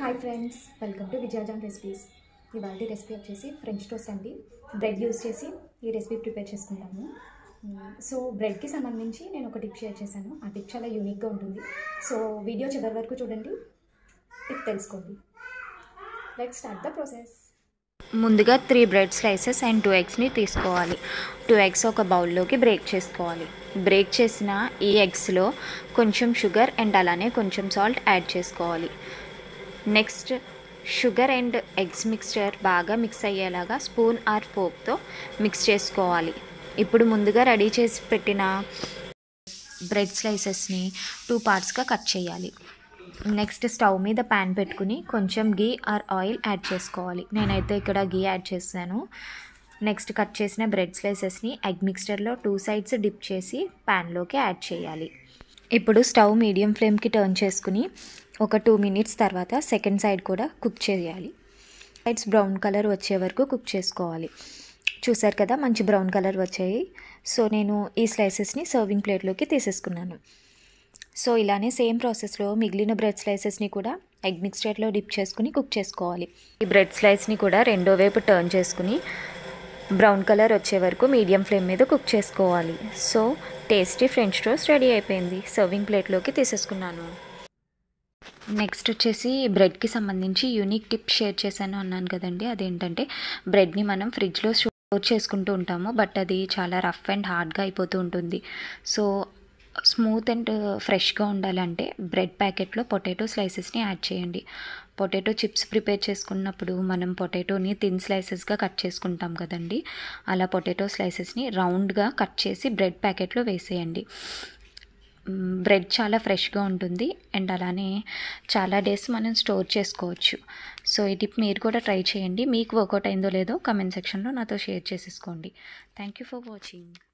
Hi friends welcome to Vijayajan recipes ఇవాళ recipe వచ్చేసి French toast అండి. బ్రెడ్ యూస్ చేసి ఈ రెసిపీ ప్రిపేర్ చేసుకుంటాము. సో బ్రెడ్కి సంబంధించి నేను ఒక టిప్ షేర్ చేశాను. ఆ టిప్ చాలా యూనిక్గా ఉంటుంది. సో వీడియో చివరి వరకు చూడండి. టిప్ తెలుసుకోండి. లెట్ స్టార్ట్ ద ప్రాసెస్ ముందుగా three bread slices and two ఎగ్స్ని తీసుకోవాలి. టూ ఎగ్స్ ఒక బౌల్లోకి బ్రేక్ చేసుకోవాలి. బ్రేక్ చేసిన ఈ ఎగ్స్లో కొంచెం షుగర్ అండ్ అలానే కొంచెం సాల్ట్ యాడ్ చేసుకోవాలి. Next sugar and eggs mixture బాగా మిక్స్ అయ్యేలాగా స్పూన్ ఆర్ ఫోక్తో మిక్స్ చేసుకోవాలి. ఇప్పుడు ముందుగా రెడీ చేసి పెట్టిన బ్రెడ్ స్లైసెస్ని టూ పార్ట్స్గా కట్ చేయాలి. నెక్స్ట్ స్టవ్ మీద ప్యాన్ పెట్టుకుని కొంచెం గీ ఆర్ ఆయిల్ యాడ్ చేసుకోవాలి. నేనైతే ఇక్కడ గీ యాడ్ చేశాను. నెక్స్ట్ కట్ చేసిన బ్రెడ్ స్లైసెస్ని ఎగ్ మిక్స్చర్లో టూ సైడ్స్ డిప్ చేసి ప్యాన్లోకి యాడ్ చేయాలి. ఇప్పుడు స్టవ్ మీడియం ఫ్లేమ్కి టర్న్ చేసుకుని ఒక టూ మినిట్స్ తర్వాత సెకండ్ సైడ్ కూడా కుక్ చేయాలి. సైడ్స్ బ్రౌన్ కలర్ వచ్చే వరకు కుక్ చేసుకోవాలి. చూసారు కదా మంచి బ్రౌన్ కలర్ వచ్చాయి. సో నేను ఈ స్లైసెస్ని సర్వింగ్ ప్లేట్లోకి తీసేసుకున్నాను. సో ఇలానే సేమ్ ప్రాసెస్లో మిగిలిన బ్రెడ్ స్లైసెస్ని కూడా ఎగ్ మిక్స్చర్లో డిప్ చేసుకుని కుక్ చేసుకోవాలి. ఈ బ్రెడ్ స్లైస్ని కూడా రెండో వైపు టర్న్ చేసుకుని బ్రౌన్ కలర్ వచ్చే వరకు మీడియం ఫ్లేమ్ మీద కుక్ చేసుకోవాలి. So tasty French toast ready అయిపోయింది. సర్వింగ్ ప్లేట్లోకి తీసేసుకున్నాను. నెక్స్ట్ వచ్చేసి బ్రెడ్కి సంబంధించి యూనిక్ టిప్ షేర్ చేశాను అన్నాను కదండి. అదేంటంటే బ్రెడ్ని మనం ఫ్రిడ్జ్లో స్టోర్ చేసుకుంటూ ఉంటాము బట్ అది చాలా రఫ్ అండ్ హార్డ్గా అయిపోతూ ఉంటుంది. సో స్మూత్ అండ్ ఫ్రెష్గా ఉండాలంటే బ్రెడ్ ప్యాకెట్లో పొటాటో స్లైసెస్ని యాడ్ చేయండి. పొటాటో చిప్స్ ప్రిపేర్ చేసుకున్నప్పుడు మనం పొటాటోని థిన్ స్లైసెస్గా కట్ చేసుకుంటాం కదండి. అలా పొటాటో స్లైసెస్ని రౌండ్గా కట్ చేసి బ్రెడ్ ప్యాకెట్లో వేసేయండి. బ్రెడ్ చాలా ఫ్రెష్గా ఉంటుంది అండ్ అలానే చాలా డేస్ మనం స్టోర్ చేసుకోవచ్చు. సో ఈ టిప్ మీరు కూడా ట్రై చేయండి. మీకు వర్కౌట్ అయిందో లేదో కమెంట్ సెక్షన్లో నాతో షేర్ చేసేసుకోండి. Thank you for watching.